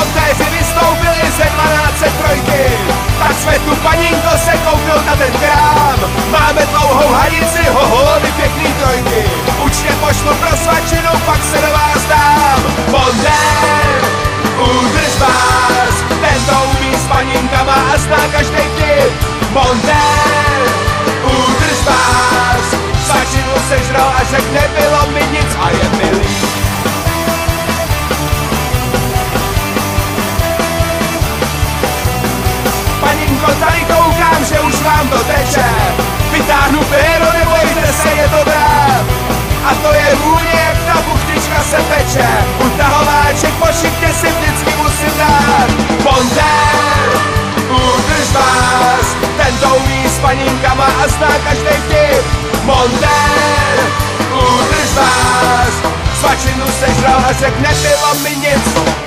Montéři vystoupili ze 12 trojky, tak jsme tu paninko se koupil na ten krám. Máme dlouhou hanici, hoholy pěkný trojky, učně pošlu pro svačinu, pak se do vás dám. Montér, udrž vás, ten to umí s paninkama a zná každý tip. Montér, udrž vás, svačinu sežral a řek nebylo mi nic a s paninkama a zná každý vtip. Montér, udrž vás, svačinu sežral a řek, nebylo mi nic